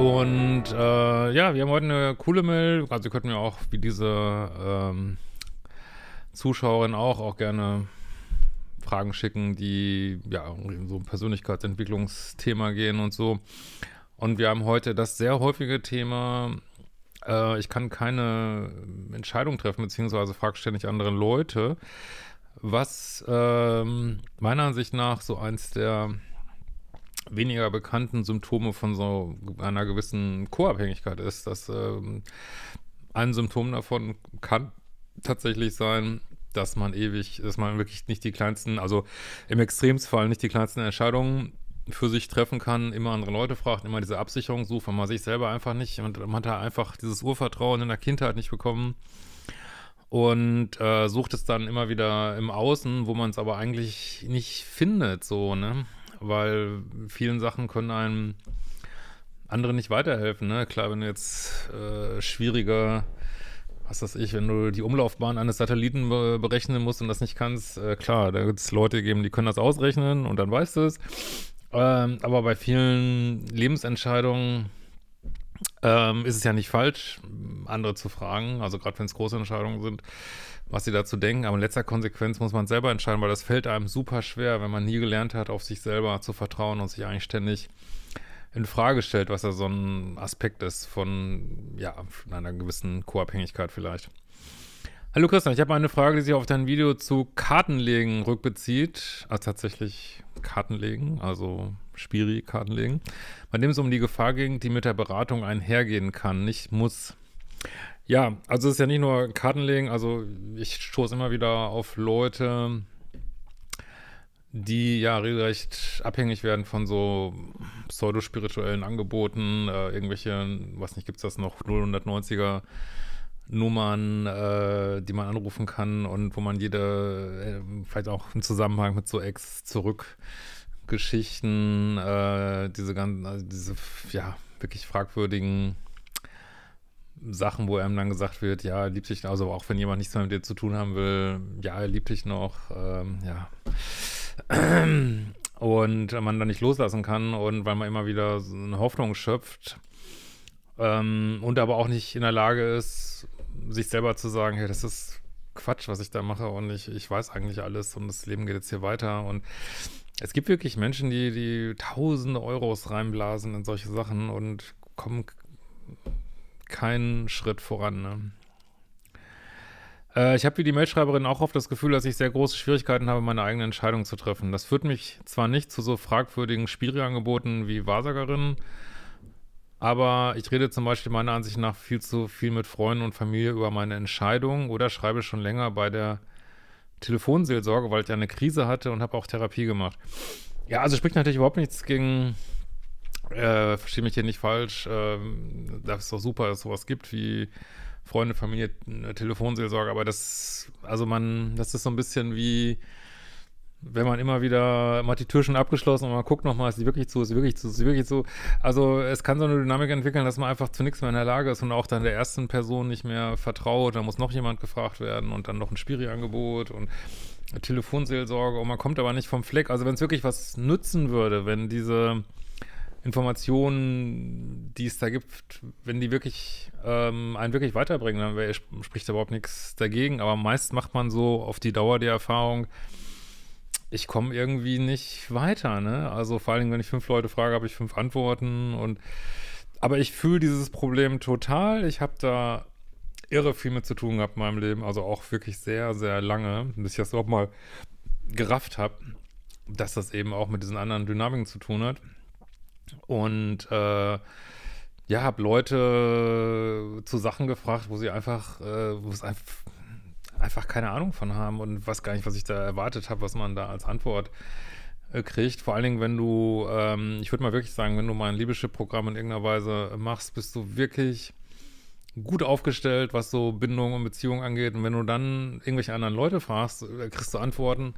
Und äh, ja, wir haben heute eine coole Mail. Also ihr könnt mir auch, wie diese ähm, Zuschauerin auch, auch gerne Fragen schicken, die ja um so ein Persönlichkeitsentwicklungsthema gehen und so. Und wir haben heute das sehr häufige Thema, äh, ich kann keine Entscheidung treffen, beziehungsweise frage ständig andere Leute was ähm, meiner Ansicht nach so eins der weniger bekannten Symptome von so einer gewissen Co-Abhängigkeit ist, dass ähm, ein Symptom davon kann tatsächlich sein, dass man ewig, dass man wirklich nicht die kleinsten, also im Extremsfall nicht die kleinsten Entscheidungen für sich treffen kann, immer andere Leute fragt, immer diese Absicherung sucht, weil man sich selber einfach nicht, und man hat da einfach dieses Urvertrauen in der Kindheit nicht bekommen und äh, sucht es dann immer wieder im Außen, wo man es aber eigentlich nicht findet, so, ne? Weil vielen Sachen können einem andere nicht weiterhelfen, ne? Klar, wenn du jetzt äh, schwieriger, was weiß ich, wenn du die Umlaufbahn eines Satelliten be berechnen musst und das nicht kannst, äh, klar, da wird es Leute geben, die können das ausrechnen und dann weißt du es. Ähm, aber bei vielen Lebensentscheidungen ähm, ist es ja nicht falsch, andere zu fragen, also gerade wenn es große Entscheidungen sind, was sie dazu denken. Aber in letzter Konsequenz muss man selber entscheiden, weil das fällt einem super schwer, wenn man nie gelernt hat, auf sich selber zu vertrauen und sich eigentlich ständig in Frage stellt, was ja so ein Aspekt ist von, ja, einer gewissen Co-Abhängigkeit vielleicht. Hallo Christian, ich habe eine Frage, die sich auf dein Video zu Kartenlegen rückbezieht. Also tatsächlich Kartenlegen, also Spiri-Kartenlegen, bei dem es um die Gefahr ging, die mit der Beratung einhergehen kann, nicht muss. Ja, also es ist ja nicht nur Kartenlegen, also ich stoße immer wieder auf Leute, die ja regelrecht abhängig werden von so pseudospirituellen Angeboten, äh, irgendwelche, was nicht, gibt es das noch, 090er Nummern, äh, die man anrufen kann und wo man jede, äh, vielleicht auch im Zusammenhang mit so Ex zurück Geschichten, äh, diese ganzen, also diese, ja, wirklich fragwürdigen Sachen, wo einem dann gesagt wird, ja, er liebt dich, also auch wenn jemand nichts mehr mit dir zu tun haben will, ja, er liebt dich noch, ähm, ja. Und man dann nicht loslassen kann und weil man immer wieder so eine Hoffnung schöpft ähm, und aber auch nicht in der Lage ist, sich selber zu sagen, hey, das ist Quatsch, was ich da mache und ich, ich weiß eigentlich alles und das Leben geht jetzt hier weiter und es gibt wirklich Menschen, die, die tausende Euros reinblasen in solche Sachen und kommen keinen Schritt voran. Ne? Äh, ich habe wie die Mailschreiberin auch oft das Gefühl, dass ich sehr große Schwierigkeiten habe, meine eigene Entscheidung zu treffen. Das führt mich zwar nicht zu so fragwürdigen Spielangeboten wie Wahrsagerinnen, aber ich rede zum Beispiel meiner Ansicht nach viel zu viel mit Freunden und Familie über meine Entscheidung oder schreibe schon länger bei der Telefonseelsorge, weil ich eine Krise hatte und habe auch Therapie gemacht. Ja, also spricht natürlich überhaupt nichts gegen, äh, verstehe mich hier nicht falsch, äh, das ist doch super, dass es sowas gibt wie Freunde, Familie, Telefonseelsorge, aber das, also man, das ist so ein bisschen wie, wenn man immer wieder, man hat die Tür schon abgeschlossen und man guckt nochmal, ist sie wirklich zu, ist sie wirklich zu, ist sie wirklich zu. Also es kann so eine Dynamik entwickeln, dass man einfach zu nichts mehr in der Lage ist und auch dann der ersten Person nicht mehr vertraut. Da muss noch jemand gefragt werden und dann noch ein Spiri-Angebot und Telefonseelsorge und man kommt aber nicht vom Fleck. Also wenn es wirklich was nützen würde, wenn diese Informationen, die es da gibt, wenn die wirklich ähm, einen wirklich weiterbringen, dann wär, spricht da überhaupt nichts dagegen. Aber meist macht man so auf die Dauer die Erfahrung, ich komme irgendwie nicht weiter, ne? Also vor allem, wenn ich fünf Leute frage, habe ich fünf Antworten und aber ich fühle dieses Problem total. Ich habe da irre viel mit zu tun gehabt in meinem Leben, also auch wirklich sehr, sehr lange, bis ich das überhaupt mal gerafft habe, dass das eben auch mit diesen anderen Dynamiken zu tun hat. Und äh, ja, habe Leute zu Sachen gefragt, wo sie einfach, äh, wo es einfach einfach keine Ahnung von haben und weiß gar nicht, was ich da erwartet habe, was man da als Antwort äh, kriegt. Vor allen Dingen, wenn du, ähm, ich würde mal wirklich sagen, wenn du mal ein Liebeschip-Programm in irgendeiner Weise machst, bist du wirklich gut aufgestellt, was so Bindung und Beziehung angeht. Und wenn du dann irgendwelche anderen Leute fragst, äh, kriegst du Antworten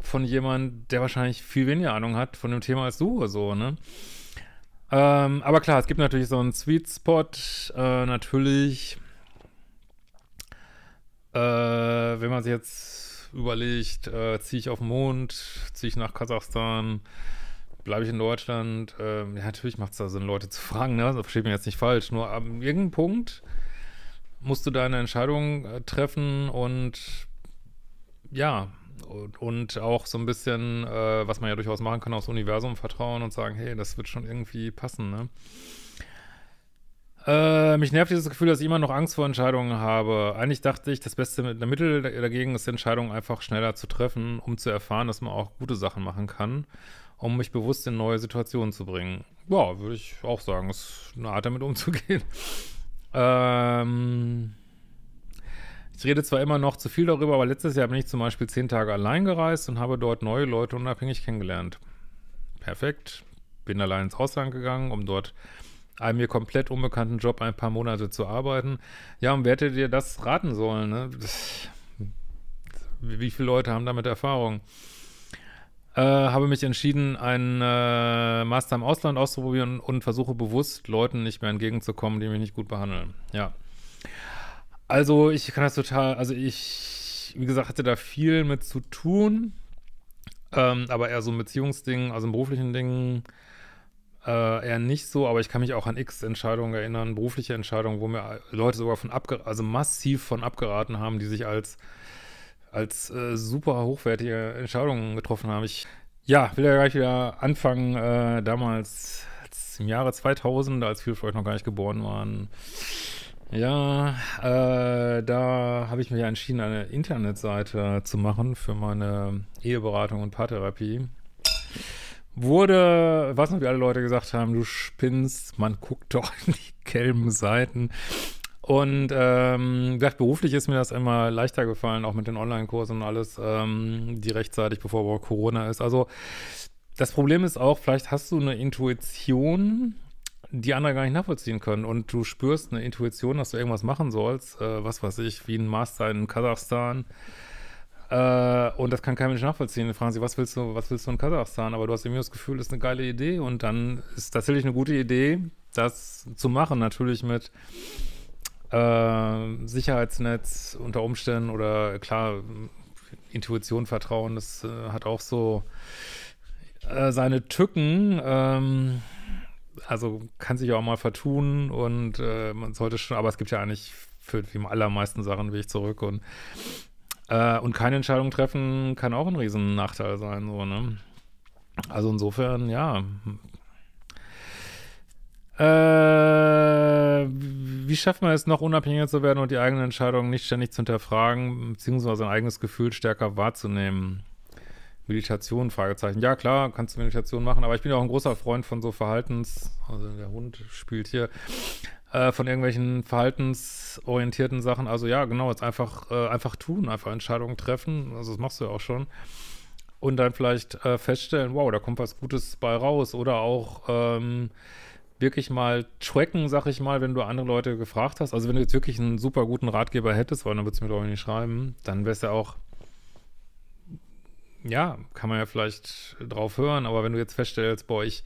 von jemand, der wahrscheinlich viel weniger Ahnung hat von dem Thema als du, so, ne? Ähm, aber klar, es gibt natürlich so einen Sweet Spot, äh, natürlich äh, wenn man sich jetzt überlegt, äh, ziehe ich auf den Mond, ziehe ich nach Kasachstan, bleibe ich in Deutschland? Ähm, ja, natürlich macht es da Sinn, Leute zu fragen, ne? Das versteht mich jetzt nicht falsch. Nur ab irgendeinem Punkt musst du deine Entscheidung äh, treffen und ja, und, und, auch so ein bisschen, äh, was man ja durchaus machen kann, aufs Universum vertrauen und sagen, hey, das wird schon irgendwie passen, ne? Äh, mich nervt dieses Gefühl, dass ich immer noch Angst vor Entscheidungen habe. Eigentlich dachte ich, das beste Mittel dagegen ist, Entscheidungen einfach schneller zu treffen, um zu erfahren, dass man auch gute Sachen machen kann, um mich bewusst in neue Situationen zu bringen. Ja, würde ich auch sagen, ist eine Art damit umzugehen. ähm, ich rede zwar immer noch zu viel darüber, aber letztes Jahr bin ich zum Beispiel zehn Tage allein gereist und habe dort neue Leute unabhängig kennengelernt. Perfekt. Bin allein ins Ausland gegangen, um dort einem mir komplett unbekannten Job ein paar Monate zu arbeiten. Ja, und wer hätte dir das raten sollen? Ne? Wie viele Leute haben damit Erfahrung? Äh, habe mich entschieden, einen äh, Master im Ausland auszuprobieren und versuche bewusst, Leuten nicht mehr entgegenzukommen, die mich nicht gut behandeln. Ja. Also, ich kann das total, also ich, wie gesagt, hatte da viel mit zu tun, ähm, aber eher so ein Beziehungsding, also in beruflichen Dingen äh, eher nicht so, aber ich kann mich auch an x Entscheidungen erinnern, berufliche Entscheidungen, wo mir Leute sogar von abgeraten, also massiv von abgeraten haben, die sich als, als äh, super hochwertige Entscheidungen getroffen haben. Ich, ja, will ja gleich wieder anfangen, äh, damals im Jahre 2000, als viele von euch noch gar nicht geboren waren. Ja, äh, da habe ich mich entschieden, eine Internetseite zu machen für meine Eheberatung und Paartherapie wurde, was noch wie alle Leute gesagt haben, du spinnst, man guckt doch in die gelben Seiten. Und ähm, gesagt, beruflich ist mir das immer leichter gefallen, auch mit den Online-Kursen und alles, ähm, die rechtzeitig, bevor Corona ist. Also das Problem ist auch, vielleicht hast du eine Intuition, die andere gar nicht nachvollziehen können. Und du spürst eine Intuition, dass du irgendwas machen sollst, äh, was weiß ich, wie ein Master in Kasachstan äh, und das kann kein Mensch nachvollziehen. Dann fragen sie, was willst du, was willst du in Kasachstan? Aber du hast irgendwie das Gefühl, das ist eine geile Idee und dann ist tatsächlich eine gute Idee, das zu machen. Natürlich mit äh, Sicherheitsnetz unter Umständen oder klar, Intuition, Vertrauen, das äh, hat auch so äh, seine Tücken. Ähm, also kann sich auch mal vertun und äh, man sollte schon, aber es gibt ja eigentlich für die allermeisten Sachen Weg zurück und äh, und keine Entscheidung treffen kann auch ein riesen Nachteil sein, so, ne? Also insofern, ja. Äh, wie schafft man es noch unabhängiger zu werden und die eigenen Entscheidungen nicht ständig zu hinterfragen, beziehungsweise ein eigenes Gefühl stärker wahrzunehmen? Meditation, Fragezeichen. Ja, klar, kannst du Meditation machen, aber ich bin ja auch ein großer Freund von so Verhaltens, also der Hund spielt hier, äh, von irgendwelchen verhaltensorientierten Sachen. Also ja, genau, jetzt einfach, äh, einfach tun, einfach Entscheidungen treffen. Also das machst du ja auch schon. Und dann vielleicht äh, feststellen, wow, da kommt was Gutes bei raus. Oder auch ähm, wirklich mal tracken, sag ich mal, wenn du andere Leute gefragt hast. Also wenn du jetzt wirklich einen super guten Ratgeber hättest, weil dann würdest du mir doch nicht schreiben, dann wär's ja auch ja, kann man ja vielleicht drauf hören, aber wenn du jetzt feststellst, boah, ich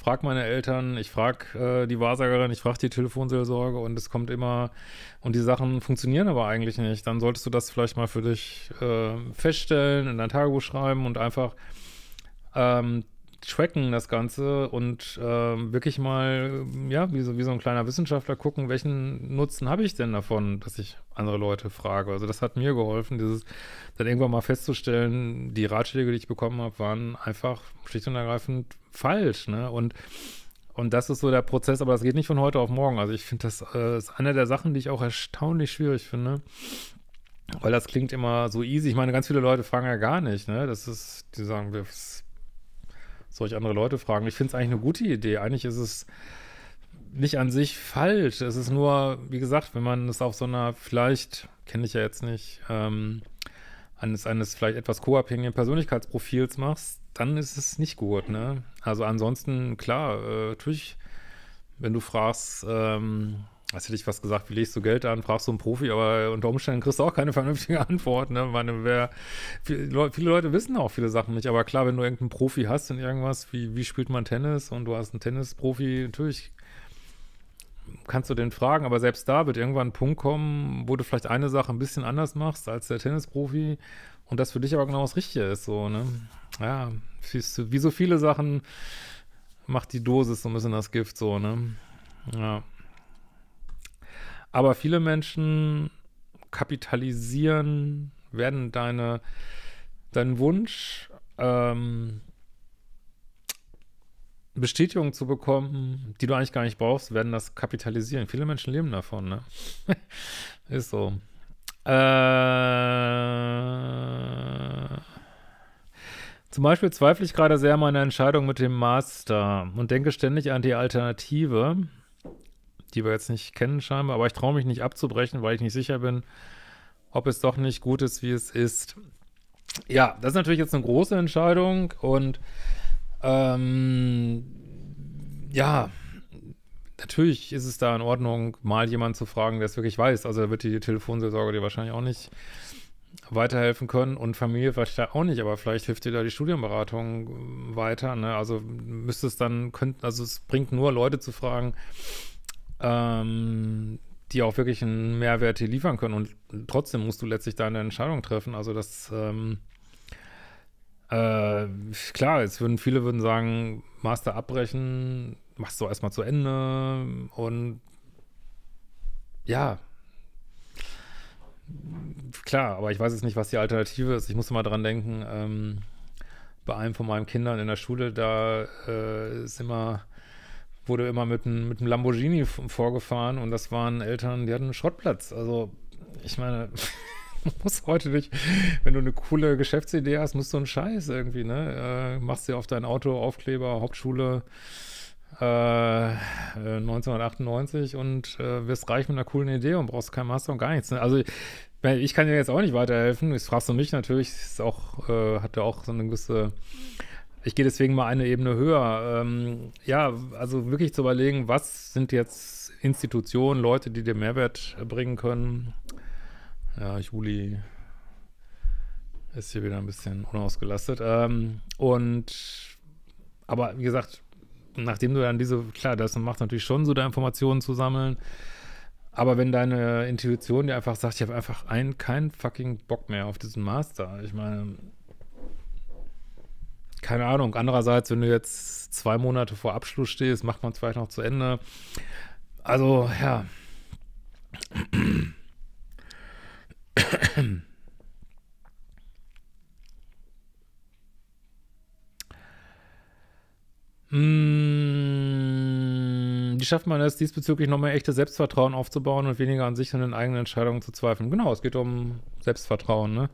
frage meine Eltern, ich frage äh, die Wahrsagerin, ich frage die Telefonseelsorge und es kommt immer, und die Sachen funktionieren aber eigentlich nicht, dann solltest du das vielleicht mal für dich äh, feststellen, in dein Tagebuch schreiben und einfach ähm, tracken das Ganze und ähm, wirklich mal, ja, wie so, wie so ein kleiner Wissenschaftler gucken, welchen Nutzen habe ich denn davon, dass ich andere Leute frage. Also das hat mir geholfen, dieses dann irgendwann mal festzustellen, die Ratschläge, die ich bekommen habe, waren einfach schlicht und ergreifend falsch, ne? Und und das ist so der Prozess, aber das geht nicht von heute auf morgen. Also ich finde, das äh, ist eine der Sachen, die ich auch erstaunlich schwierig finde. Weil das klingt immer so easy. Ich meine, ganz viele Leute fragen ja gar nicht, ne? Das ist, die sagen, was soll ich andere Leute fragen? Ich finde es eigentlich eine gute Idee. Eigentlich ist es nicht an sich falsch. Es ist nur, wie gesagt, wenn man es auf so einer, vielleicht, kenne ich ja jetzt nicht, ähm, eines, eines vielleicht etwas co-abhängigen Persönlichkeitsprofils machst, dann ist es nicht gut, ne? Also ansonsten, klar, äh, natürlich, wenn du fragst, ähm, was hätte ich was gesagt, wie legst du Geld an, fragst du einen Profi, aber unter Umständen kriegst du auch keine vernünftige Antwort, ne? Meine, wer, viele, Leute, viele Leute wissen auch viele Sachen nicht, aber klar, wenn du irgendeinen Profi hast in irgendwas, wie, wie spielt man Tennis und du hast einen Tennisprofi, natürlich kannst du den fragen, aber selbst da wird irgendwann ein Punkt kommen, wo du vielleicht eine Sache ein bisschen anders machst als der Tennisprofi und das für dich aber genau das Richtige ist, so, ne? Ja, wie so viele Sachen macht die Dosis so ein bisschen das Gift, so, ne? Ja. Aber viele Menschen kapitalisieren, werden deine, deinen Wunsch, ähm, Bestätigung zu bekommen, die du eigentlich gar nicht brauchst, werden das kapitalisieren. Viele Menschen leben davon, ne? Ist so. Äh, zum Beispiel zweifle ich gerade sehr an meiner Entscheidung mit dem Master und denke ständig an die Alternative, die wir jetzt nicht kennen scheinbar, aber ich traue mich nicht abzubrechen, weil ich nicht sicher bin, ob es doch nicht gut ist, wie es ist. Ja, das ist natürlich jetzt eine große Entscheidung und ähm, ja, natürlich ist es da in Ordnung, mal jemanden zu fragen, der es wirklich weiß. Also da wird die Telefonseelsorge dir wahrscheinlich auch nicht weiterhelfen können und Familie vielleicht auch nicht, aber vielleicht hilft dir da die Studienberatung weiter. Ne? Also müsste es dann, könnt, also es bringt nur Leute zu fragen, ähm, die auch wirklich einen Mehrwert hier liefern können und trotzdem musst du letztlich deine Entscheidung treffen. Also das ähm, äh, klar, jetzt würden viele würden sagen, Master abbrechen, machst du erstmal zu Ende und ja, klar, aber ich weiß jetzt nicht, was die Alternative ist. Ich muss mal dran denken, ähm, bei einem von meinen Kindern in der Schule, da äh, ist immer, wurde immer mit einem mit Lamborghini vorgefahren und das waren Eltern, die hatten einen Schrottplatz. Also, ich meine, muss heute nicht, wenn du eine coole Geschäftsidee hast, musst du einen Scheiß irgendwie, ne? Äh, machst dir auf dein Auto Aufkleber, Hauptschule äh, 1998 und äh, wirst reich mit einer coolen Idee und brauchst kein Master und gar nichts. Ne? Also ich kann dir jetzt auch nicht weiterhelfen. Das fragst du mich natürlich, ist auch, äh, hat ja auch so eine gewisse ich gehe deswegen mal eine Ebene höher. Ähm, ja, also wirklich zu überlegen, was sind jetzt Institutionen, Leute, die dir Mehrwert bringen können, ja, Juli ist hier wieder ein bisschen unausgelastet. Ähm, und aber wie gesagt, nachdem du dann diese, klar, das macht natürlich schon so, da Informationen zu sammeln. Aber wenn deine Intuition dir einfach sagt, ich habe einfach einen, keinen fucking Bock mehr auf diesen Master. Ich meine, keine Ahnung. Andererseits, wenn du jetzt zwei Monate vor Abschluss stehst, macht man es vielleicht noch zu Ende. Also, ja. Hm, wie schafft man es, diesbezüglich nochmal echtes Selbstvertrauen aufzubauen und weniger an sich und den eigenen Entscheidungen zu zweifeln? Genau, es geht um Selbstvertrauen, ne?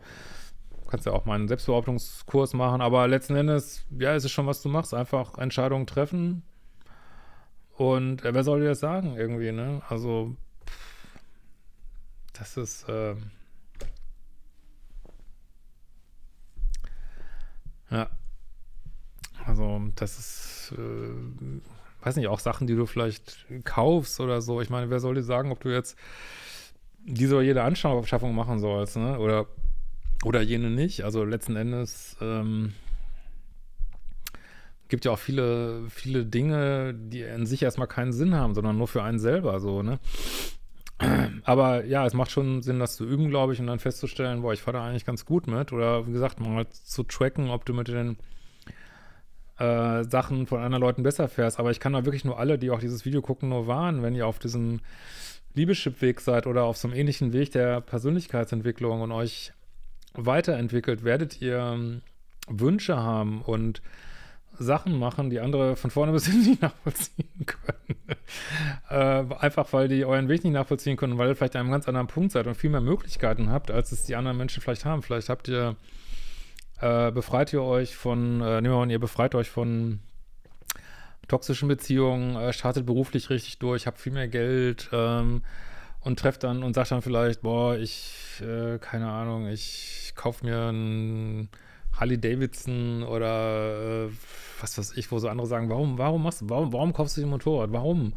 Kannst ja auch mal einen Selbstbehauptungskurs machen, aber letzten Endes, ja, ist es schon, was du machst. Einfach Entscheidungen treffen. Und äh, wer soll dir das sagen, irgendwie, ne? Also, das ist, äh, Ja. Also, das ist, äh, weiß nicht, auch Sachen, die du vielleicht kaufst oder so. Ich meine, wer soll dir sagen, ob du jetzt diese oder jede Anschaffung machen sollst, ne? Oder, oder jene nicht. Also letzten Endes ähm, gibt ja auch viele, viele Dinge, die in sich erstmal keinen Sinn haben, sondern nur für einen selber so, ne? Aber ja, es macht schon Sinn, das zu üben, glaube ich, und dann festzustellen, boah, ich fahre da eigentlich ganz gut mit. Oder wie gesagt, mal zu tracken, ob du mit den äh, Sachen von anderen Leuten besser fährst. Aber ich kann da wirklich nur alle, die auch dieses Video gucken, nur warnen, wenn ihr auf diesem Liebeschip-Weg seid oder auf so einem ähnlichen Weg der Persönlichkeitsentwicklung und euch weiterentwickelt, werdet ihr ähm, Wünsche haben und Sachen machen, die andere von vorne bis hinten nicht nachvollziehen können. äh, einfach weil die euren Weg nicht nachvollziehen können, weil ihr vielleicht an einem ganz anderen Punkt seid und viel mehr Möglichkeiten habt, als es die anderen Menschen vielleicht haben. Vielleicht habt ihr, äh, befreit ihr euch von, äh, nehmen wir mal, ihr befreit euch von toxischen Beziehungen, äh, startet beruflich richtig durch, habt viel mehr Geld ähm, und trefft dann und sagt dann vielleicht, boah, ich, äh, keine Ahnung, ich kaufe mir ein Harley Davidson oder äh, was weiß ich, wo so andere sagen, warum, warum machst du, warum, warum kaufst du dir ein Motorrad? Warum?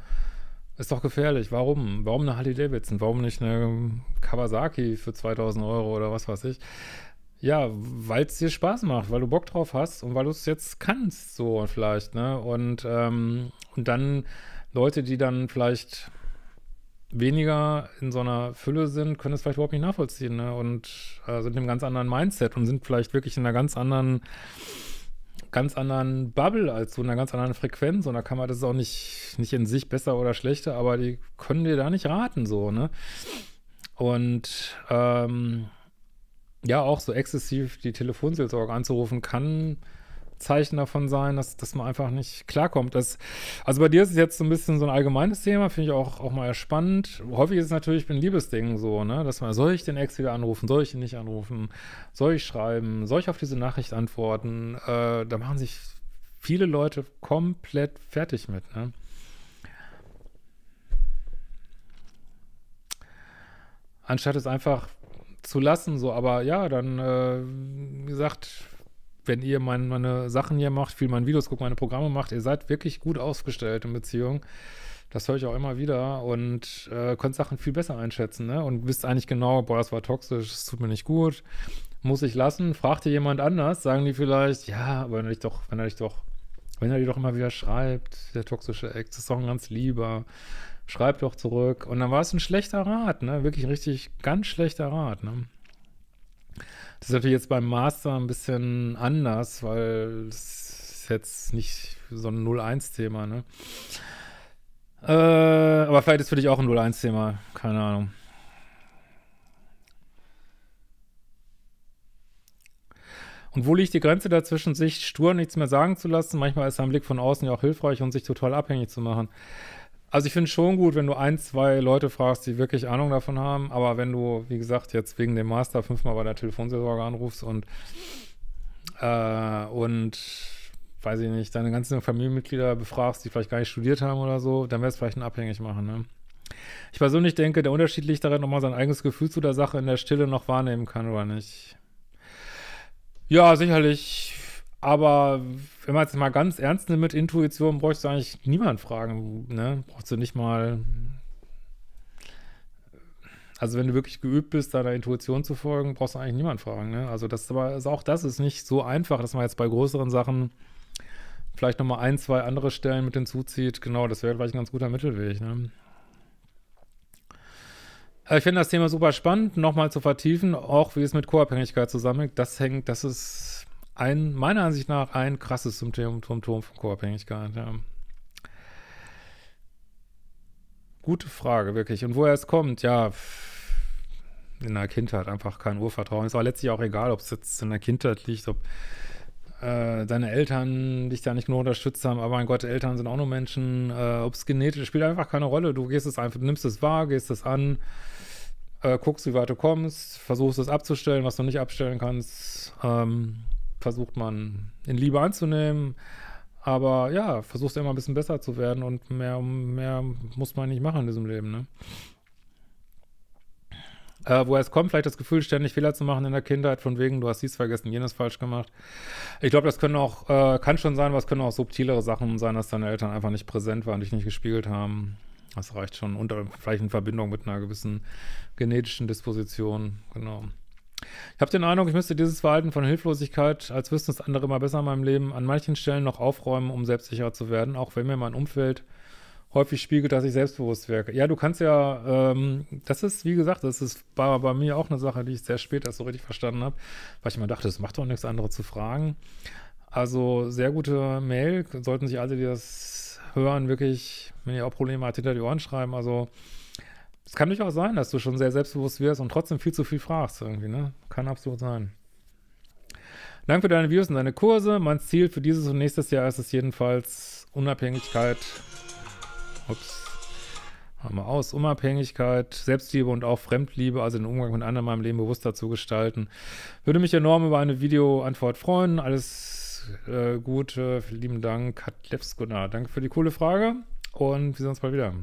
Ist doch gefährlich. Warum? Warum eine Harley Davidson? Warum nicht eine Kawasaki für 2000 Euro oder was weiß ich? Ja, weil es dir Spaß macht, weil du Bock drauf hast und weil du es jetzt kannst, so vielleicht, ne? Und, ähm, und dann Leute, die dann vielleicht weniger in so einer Fülle sind, können es vielleicht überhaupt nicht nachvollziehen ne? und äh, sind in einem ganz anderen Mindset und sind vielleicht wirklich in einer ganz anderen ganz anderen Bubble als so, in einer ganz anderen Frequenz und da kann man das auch nicht, nicht in sich besser oder schlechter, aber die können dir da nicht raten, so, ne? Und ähm, ja, auch so exzessiv die Telefonseelsorge anzurufen, kann Zeichen davon sein, dass, dass man einfach nicht klarkommt. Das, also bei dir ist es jetzt so ein bisschen so ein allgemeines Thema, finde ich auch, auch mal spannend. Häufig ist es natürlich ein Liebesding so, ne, dass man, soll ich den Ex wieder anrufen, soll ich ihn nicht anrufen, soll ich schreiben, soll ich auf diese Nachricht antworten? Äh, da machen sich viele Leute komplett fertig mit, ne? Anstatt es einfach zu lassen, so, aber ja, dann, äh, wie gesagt, wenn ihr mein, meine Sachen hier macht, viel meine Videos guckt, meine Programme macht, ihr seid wirklich gut aufgestellt in Beziehung. Das höre ich auch immer wieder und äh, könnt Sachen viel besser einschätzen, ne? Und wisst eigentlich genau, boah, das war toxisch, das tut mir nicht gut, muss ich lassen. Fragt ihr jemand anders, sagen die vielleicht, ja, aber wenn er dich doch, wenn er dich doch, wenn er dir doch immer wieder schreibt, der toxische Ex, das ist doch ein ganz lieber, schreibt doch zurück. Und dann war es ein schlechter Rat, ne? Wirklich ein richtig ganz schlechter Rat, ne? Das ist natürlich jetzt beim Master ein bisschen anders, weil es ist jetzt nicht so ein 0-1-Thema, ne? Äh, aber vielleicht ist für dich auch ein 0-1-Thema, keine Ahnung. Und wo liegt die Grenze dazwischen, sich stur nichts mehr sagen zu lassen? Manchmal ist ein Blick von außen ja auch hilfreich und sich total abhängig zu machen. Also ich finde es schon gut, wenn du ein, zwei Leute fragst, die wirklich Ahnung davon haben, aber wenn du, wie gesagt, jetzt wegen dem Master fünfmal bei der Telefonseelsorge anrufst und äh, und weiß ich nicht, deine ganzen Familienmitglieder befragst, die vielleicht gar nicht studiert haben oder so, dann wäre es vielleicht ein abhängig machen, ne? Ich persönlich denke, der Unterschied liegt darin, ob man sein eigenes Gefühl zu der Sache in der Stille noch wahrnehmen kann oder nicht. Ja, sicherlich aber wenn man es mal ganz ernst nimmt mit Intuition, bräuchst du eigentlich niemand fragen, ne? Brauchst du nicht mal. Also wenn du wirklich geübt bist, deiner Intuition zu folgen, brauchst du eigentlich niemand fragen, ne? Also das aber also auch das ist nicht so einfach, dass man jetzt bei größeren Sachen vielleicht nochmal ein, zwei andere Stellen mit hinzuzieht. Genau, das wäre vielleicht ein ganz guter Mittelweg, ne? Ich finde das Thema super spannend, nochmal zu vertiefen, auch wie es mit Co-Abhängigkeit zusammenhängt. Das hängt, das ist ein, meiner Ansicht nach, ein krasses Symptom, Symptom von Co-Abhängigkeit. Ja. Gute Frage, wirklich. Und woher es kommt, ja, in der Kindheit einfach kein Urvertrauen. Es war letztlich auch egal, ob es jetzt in der Kindheit liegt, ob äh, deine Eltern dich da nicht nur unterstützt haben, aber mein Gott, Eltern sind auch nur Menschen. Äh, ob es genetisch spielt einfach keine Rolle. Du gehst es einfach, nimmst es wahr, gehst es an, äh, guckst, wie weit du kommst, versuchst es abzustellen, was du nicht abstellen kannst. Ähm, versucht man in Liebe anzunehmen. Aber ja, versuchst immer ein bisschen besser zu werden und mehr, mehr muss man nicht machen in diesem Leben, ne? Äh, woher es kommt, vielleicht das Gefühl, ständig Fehler zu machen in der Kindheit, von wegen, du hast dies vergessen, jenes falsch gemacht. Ich glaube, das können auch, äh, kann schon sein, was können auch subtilere Sachen sein, dass deine Eltern einfach nicht präsent waren, dich nicht gespiegelt haben. Das reicht schon, unter, vielleicht in Verbindung mit einer gewissen genetischen Disposition, genau. Ich habe den Eindruck, ich müsste dieses Verhalten von Hilflosigkeit, als wüssten es andere immer besser in meinem Leben, an manchen Stellen noch aufräumen, um selbstsicherer zu werden, auch wenn mir mein Umfeld häufig spiegelt, dass ich selbstbewusst wirke. Ja, du kannst ja, ähm, das ist, wie gesagt, das ist bei, bei mir auch eine Sache, die ich sehr spät erst so richtig verstanden habe, weil ich immer dachte, es macht doch nichts anderes zu fragen. Also sehr gute Mail, sollten sich alle, die das hören, wirklich, wenn ihr auch Probleme habt, hinter die Ohren schreiben. Also es kann durchaus sein, dass du schon sehr selbstbewusst wirst und trotzdem viel zu viel fragst irgendwie, ne? Kann absolut sein. Danke für deine Videos und deine Kurse. Mein Ziel für dieses und nächstes Jahr ist es jedenfalls Unabhängigkeit. Ups. Haben wir aus. Unabhängigkeit, Selbstliebe und auch Fremdliebe, also den Umgang mit anderen in meinem Leben bewusster zu gestalten. Würde mich enorm über eine Videoantwort freuen. Alles äh, Gute, lieben Dank, Katlevskuna. Danke für die coole Frage und wir sehen uns bald wieder.